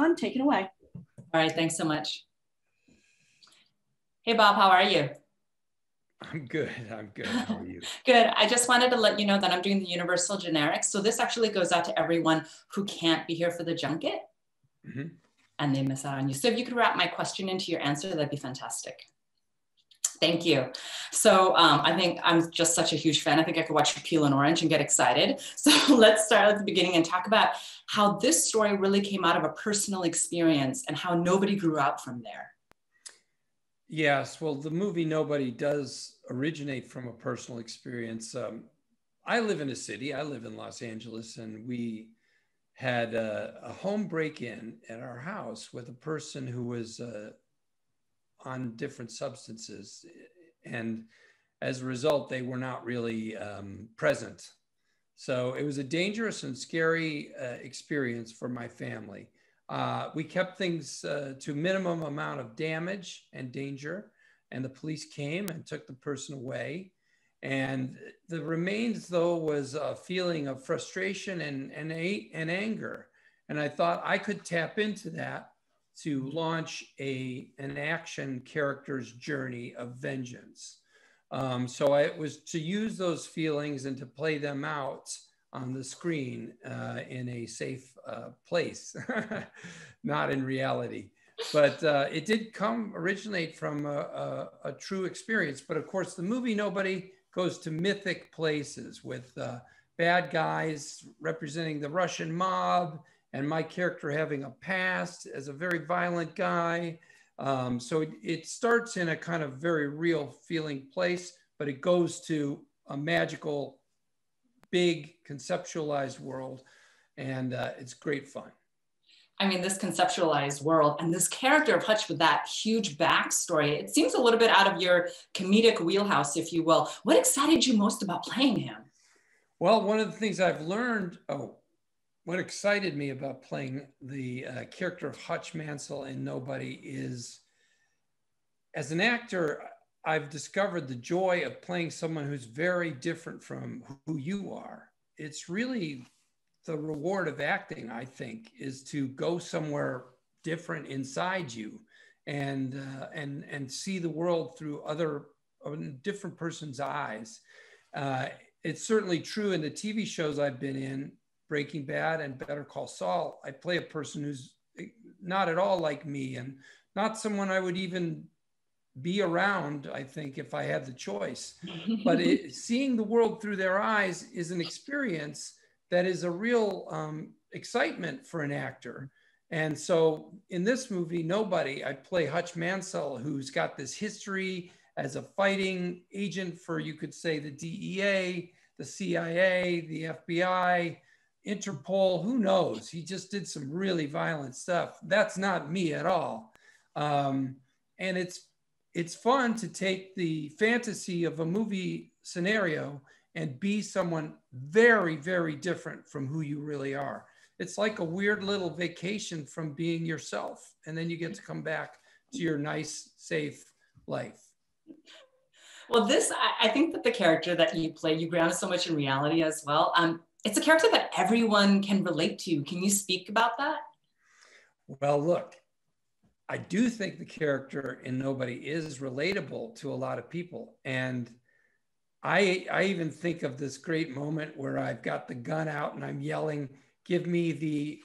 fun. Take it away. All right, thanks so much. Hey, Bob, how are you? I'm good. I'm good. How are you? good. I just wanted to let you know that I'm doing the universal generics. So this actually goes out to everyone who can't be here for the junket mm-hmm. and they miss out on you. So if you could wrap my question into your answer, that'd be fantastic. Thank you. So um, I think I'm just such a huge fan. I think I could watch Peel an Orange and get excited. So let's start at the beginning and talk about how this story really came out of a personal experience and how nobody grew up from there. Yes, well, the movie Nobody does originate from a personal experience. Um, I live in a city, I live in Los Angeles, and we had a, a home break in at our house with a person who was uh, on different substances. And as a result, they were not really um, present. So it was a dangerous and scary uh, experience for my family. Uh, we kept things uh, to minimum amount of damage and danger, and the police came and took the person away. And the remains, though, was a feeling of frustration and, and, and anger. And I thought I could tap into that to launch a, an action character's journey of vengeance. Um, so I, it was to use those feelings and to play them out on the screen uh, in a safe uh, place, not in reality. But uh, it did come originate from a, a, a, true experience. But of course, the movie Nobody goes to mythic places with uh, bad guys representing the Russian mob and my character having a past as a very violent guy. Um, so it, it starts in a kind of very real feeling place, but it goes to a magical big conceptualized world, and uh, it's great fun. I mean, this conceptualized world and this character of Hutch with that huge backstory, it seems a little bit out of your comedic wheelhouse, if you will. What excited you most about playing him? Well, one of the things I've learned, oh, what excited me about playing the uh, character of Hutch Mansell in Nobody is as an actor, I've discovered the joy of playing someone who's very different from who you are. It's really the reward of acting, I think, is to go somewhere different inside you and uh, and and see the world through other a different person's eyes. Uh, it's certainly true in the TV shows I've been in, Breaking Bad and Better Call Saul. I play a person who's not at all like me and not someone I would even be around, I think, if I had the choice. but it, seeing the world through their eyes is an experience that is a real um, excitement for an actor. And so in this movie, Nobody, I play Hutch Mansell, who's got this history as a fighting agent for, you could say, the DEA, the CIA, the FBI, Interpol, who knows? He just did some really violent stuff. That's not me at all. Um, and it's it's fun to take the fantasy of a movie scenario and be someone very, very different from who you really are. It's like a weird little vacation from being yourself. And then you get to come back to your nice, safe life. Well, this, I think that the character that you play, you ground so much in reality as well. Um, it's a character that everyone can relate to. Can you speak about that? Well, look, I do think the character in Nobody is relatable to a lot of people. And I, I even think of this great moment where I've got the gun out and I'm yelling, Give me the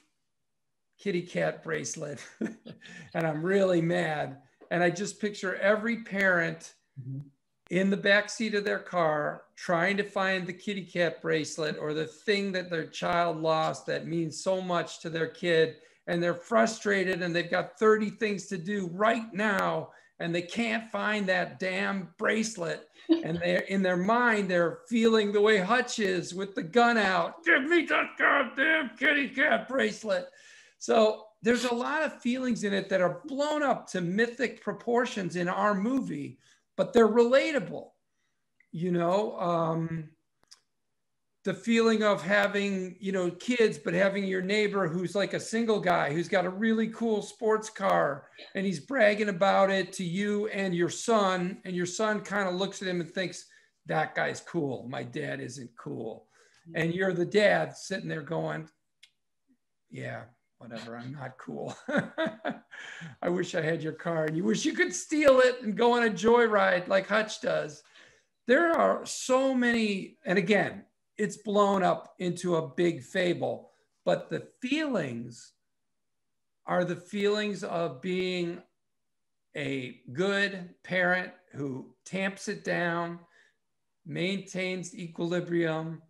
kitty cat bracelet. and I'm really mad. And I just picture every parent mm-hmm. In the back seat of their car trying to find the kitty cat bracelet or the thing that their child lost that means so much to their kid. And they're frustrated and they've got 30 things to do right now and they can't find that damn bracelet. And they're in their mind they're feeling the way hutch is with the gun out. Give me that goddamn kitty cat bracelet. So there's a lot of feelings in it that are blown up to mythic proportions in our movie but they're relatable you know um, the feeling of having you know kids but having your neighbor who's like a single guy who's got a really cool sports car and he's bragging about it to you and your son and your son kind of looks at him and thinks that guy's cool. My dad isn't cool. And you're the dad sitting there going yeah whatever, I'm not cool. I wish I had your car and you wish you could steal it and go on a joyride like Hutch does. There are so many, and again, it's blown up into a big fable, but the feelings are the feelings of being a good parent who tamps it down, maintains equilibrium,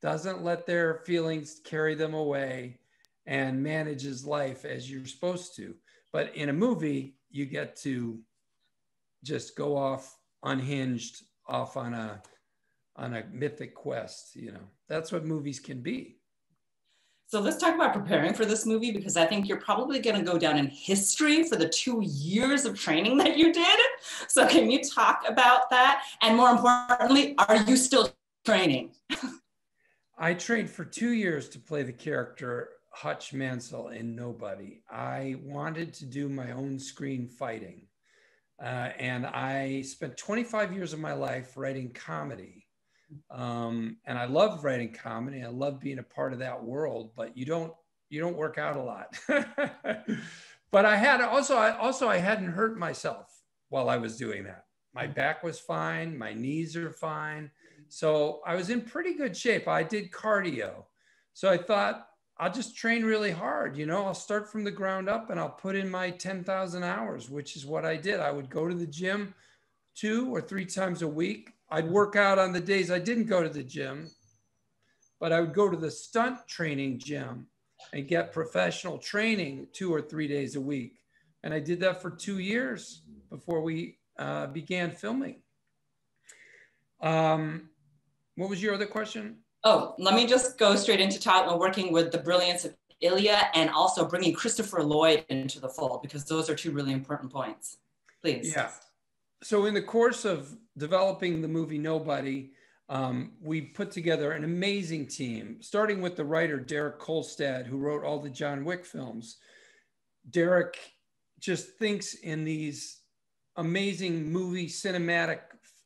doesn't let their feelings carry them away, and manages life as you're supposed to. But in a movie, you get to just go off unhinged, off on a on a mythic quest. You know, that's what movies can be. So let's talk about preparing for this movie because I think you're probably going to go down in history for the two years of training that you did. So can you talk about that? And more importantly, are you still training? I trained for two years to play the character Hutch Mansell in Nobody. I wanted to do my own screen fighting. Uh, and I spent 25 years of my life writing comedy. Um, and I love writing comedy. I love being a part of that world, but you don't you don't work out a lot. but I had also I also I hadn't hurt myself while I was doing that. My back was fine, my knees are fine. So I was in pretty good shape. I did cardio. So I thought I'll just train really hard. You know, I'll start from the ground up and I'll put in my 10,000 hours, which is what I did. I would go to the gym two or three times a week. I'd work out on the days I didn't go to the gym, but I would go to the stunt training gym and get professional training two or three days a week. And I did that for two years before we uh, began filming. Um, what was your other question? Oh, let me just go straight into talent working with the brilliance of Ilya and also bringing Christopher Lloyd into the fold because those are two really important points. Please. Yeah. So in the course of developing the movie Nobody, um, we put together an amazing team, starting with the writer Derek Kolstad, who wrote all the John Wick films. Derek just thinks in these amazing movie cinematic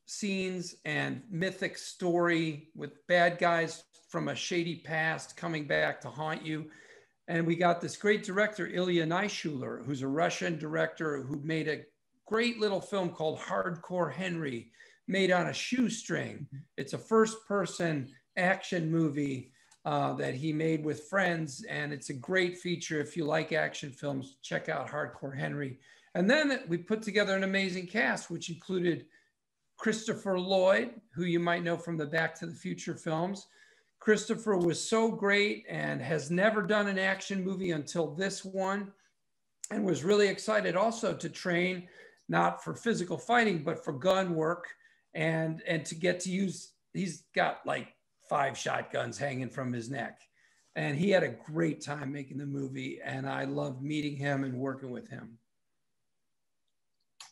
scenes and mythic story with bad guys from a shady past coming back to haunt you. And we got this great director, Ilya Naishuller, who's a Russian director who made a great little film called Hardcore Henry, made on a shoestring. It's a first person action movie uh, that he made with friends. And it's a great feature. If you like action films, check out Hardcore Henry. And then we put together an amazing cast, which included Christopher Lloyd, who you might know from the Back to the Future films. Christopher was so great and has never done an action movie until this one, and was really excited also to train not for physical fighting, but for gun work and, and to get to use, he's got like five shotguns hanging from his neck. And he had a great time making the movie, and I loved meeting him and working with him.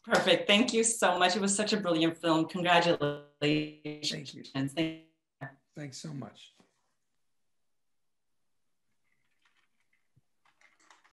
Perfect. Thank you so much. It was such a brilliant film. Congratulations. Thank you. Thanks so much.